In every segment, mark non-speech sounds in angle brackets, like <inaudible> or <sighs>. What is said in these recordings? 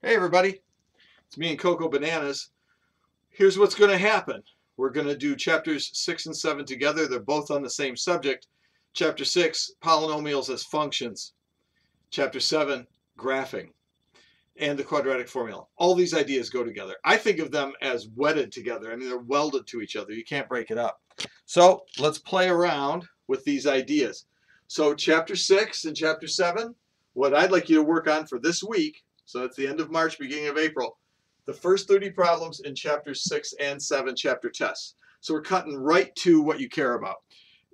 Hey everybody, it's me and Cocoa Bananas. Here's what's going to happen. We're going to do chapters 6 and 7 together. They're both on the same subject. Chapter 6, polynomials as functions. Chapter 7, graphing. And the quadratic formula. All these ideas go together. I think of them as wedded together. I mean, they're welded to each other. You can't break it up. So let's play around with these ideas. So chapter 6 and chapter 7, what I'd like you to work on for this week so it's the end of March, beginning of April. The first 30 problems in chapter 6 and 7 chapter tests. So we're cutting right to what you care about.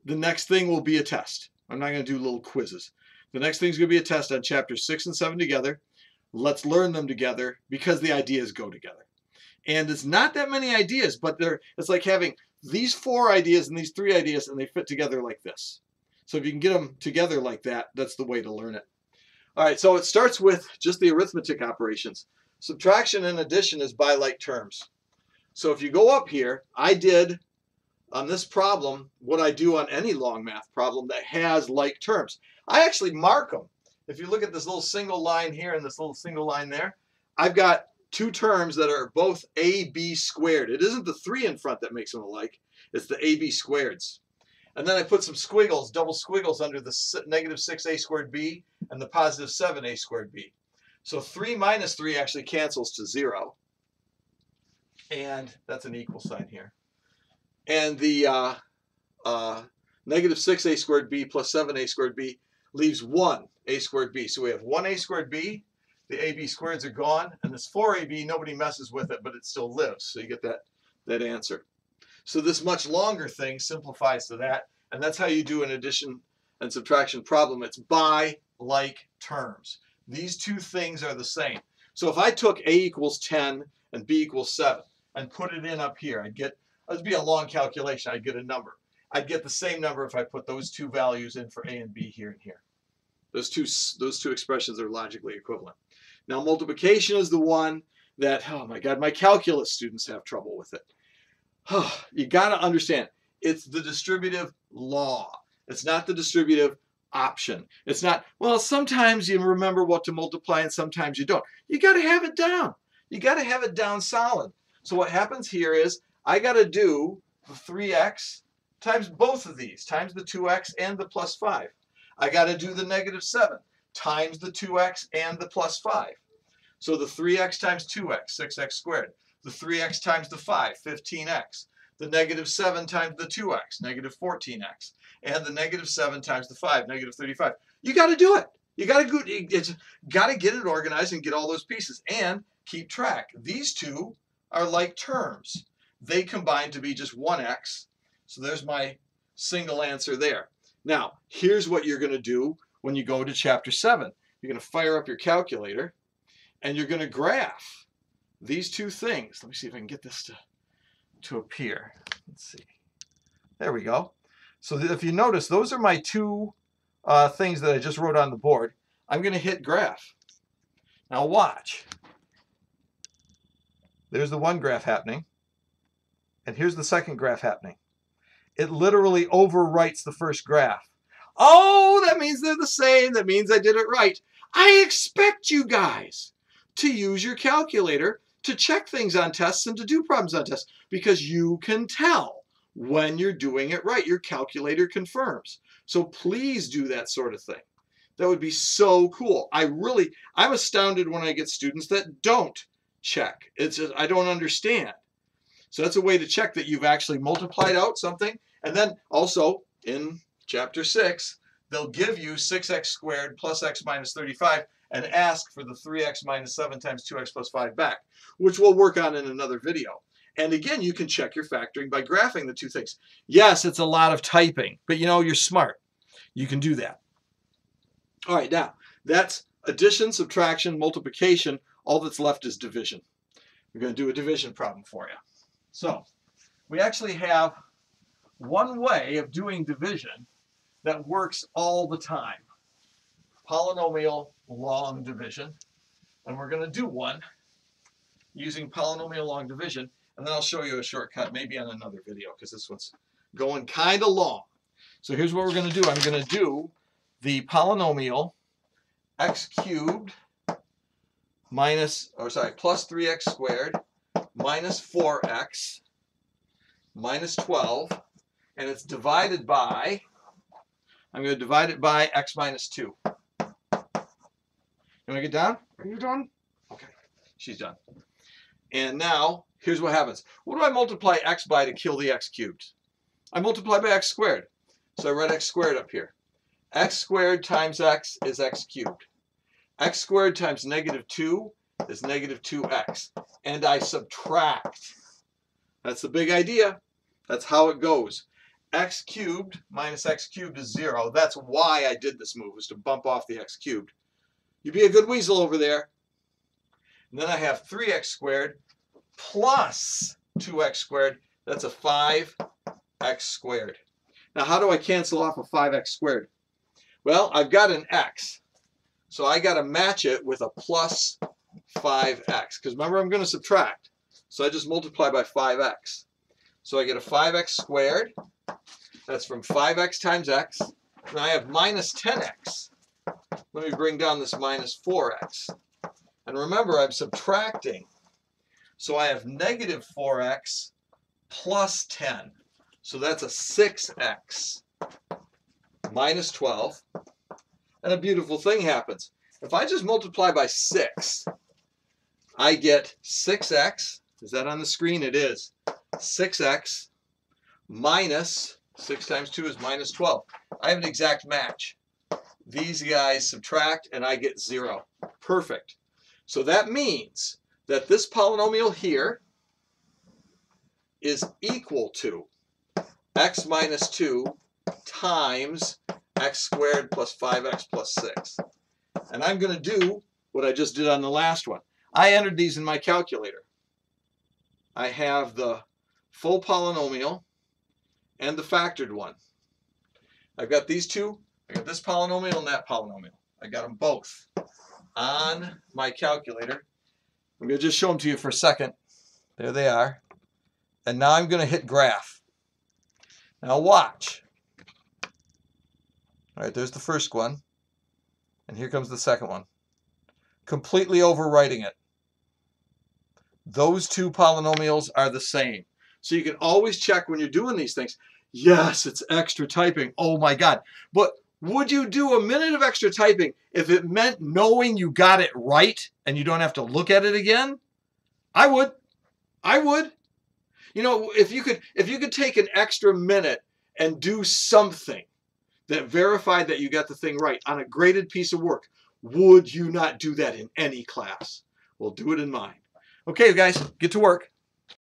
The next thing will be a test. I'm not going to do little quizzes. The next thing is going to be a test on chapters 6 and 7 together. Let's learn them together because the ideas go together. And it's not that many ideas, but they're it's like having these four ideas and these three ideas and they fit together like this. So if you can get them together like that, that's the way to learn it. All right, so it starts with just the arithmetic operations. Subtraction and addition is by like terms. So if you go up here, I did on this problem what I do on any long math problem that has like terms. I actually mark them. If you look at this little single line here and this little single line there, I've got two terms that are both AB squared. It isn't the 3 in front that makes them alike. It's the AB squareds. And then I put some squiggles, double squiggles under the negative 6a squared b and the positive 7a squared b. So 3 minus 3 actually cancels to 0. And that's an equal sign here. And the uh, uh, negative 6a squared b plus 7a squared b leaves 1 a squared b. So we have 1a squared b, the ab squareds are gone, and this 4ab, nobody messes with it, but it still lives. So you get that, that answer. So this much longer thing simplifies to that, and that's how you do an addition and subtraction problem. It's by like terms. These two things are the same. So if I took a equals 10 and b equals 7 and put it in up here, I'd get, it'd be a long calculation, I'd get a number. I'd get the same number if I put those two values in for a and b here and here. Those two, those two expressions are logically equivalent. Now multiplication is the one that, oh my God, my calculus students have trouble with it. <sighs> you got to understand, it's the distributive law. It's not the distributive option. It's not, well, sometimes you remember what to multiply and sometimes you don't. You got to have it down. You got to have it down solid. So what happens here is I got to do the 3x times both of these, times the 2x and the plus 5. I got to do the negative 7 times the 2x and the plus 5. So the 3x times 2x, 6x squared the 3x times the 5, 15x, the negative 7 times the 2x, negative 14x, and the negative 7 times the 5, negative 35. You got to do it. You got to go. It's got to get it organized and get all those pieces and keep track. These two are like terms. They combine to be just 1x. So there's my single answer there. Now, here's what you're going to do when you go to chapter 7. You're going to fire up your calculator and you're going to graph these two things. Let me see if I can get this to, to appear. Let's see. There we go. So if you notice, those are my two uh, things that I just wrote on the board. I'm going to hit graph. Now watch. There's the one graph happening. And here's the second graph happening. It literally overwrites the first graph. Oh, that means they're the same. That means I did it right. I expect you guys to use your calculator to check things on tests and to do problems on tests because you can tell when you're doing it right. Your calculator confirms. So please do that sort of thing. That would be so cool. I really, I'm astounded when I get students that don't check. It's just, I don't understand. So that's a way to check that you've actually multiplied out something. And then also in chapter 6, they'll give you 6x squared plus x minus 35 and ask for the 3x minus 7 times 2x plus 5 back, which we'll work on in another video. And again, you can check your factoring by graphing the two things. Yes, it's a lot of typing, but you know, you're smart. You can do that. All right, now, that's addition, subtraction, multiplication. All that's left is division. We're going to do a division problem for you. So, we actually have one way of doing division that works all the time. Polynomial long division. And we're going to do one using polynomial long division. And then I'll show you a shortcut maybe on another video because this one's going kind of long. So here's what we're going to do. I'm going to do the polynomial x cubed minus, or sorry, plus 3x squared minus 4x minus 12, and it's divided by, I'm going to divide it by x minus 2. You want to get down? Are you done? Okay, she's done. And now, here's what happens. What do I multiply x by to kill the x cubed? I multiply by x squared. So I write x squared up here. x squared times x is x cubed. x squared times negative 2 is negative 2x. And I subtract. That's the big idea. That's how it goes. x cubed minus x cubed is 0. That's why I did this move, was to bump off the x cubed. You be a good weasel over there. And then I have 3x squared plus 2x squared. That's a 5x squared. Now, how do I cancel off a 5x squared? Well, I've got an x. So I got to match it with a plus 5x. Because remember, I'm going to subtract. So I just multiply by 5x. So I get a 5x squared. That's from 5x times x. And I have minus 10x. Let me bring down this minus 4x. And remember, I'm subtracting. So I have negative 4x plus 10. So that's a 6x minus 12. And a beautiful thing happens. If I just multiply by 6, I get 6x. Is that on the screen? It is. 6x minus 6 times 2 is minus 12. I have an exact match. These guys subtract and I get 0. Perfect. So that means that this polynomial here is equal to x minus 2 times x squared plus 5x plus 6. And I'm going to do what I just did on the last one. I entered these in my calculator. I have the full polynomial and the factored one. I've got these two. I got this polynomial and that polynomial. I got them both on my calculator. I'm going to just show them to you for a second. There they are. And now I'm going to hit graph. Now watch. All right, there's the first one. And here comes the second one. Completely overwriting it. Those two polynomials are the same. So you can always check when you're doing these things. Yes, it's extra typing. Oh my God. But would you do a minute of extra typing if it meant knowing you got it right and you don't have to look at it again? I would. I would. You know, if you could if you could take an extra minute and do something that verified that you got the thing right on a graded piece of work, would you not do that in any class? Well, do it in mine. Okay, guys, get to work.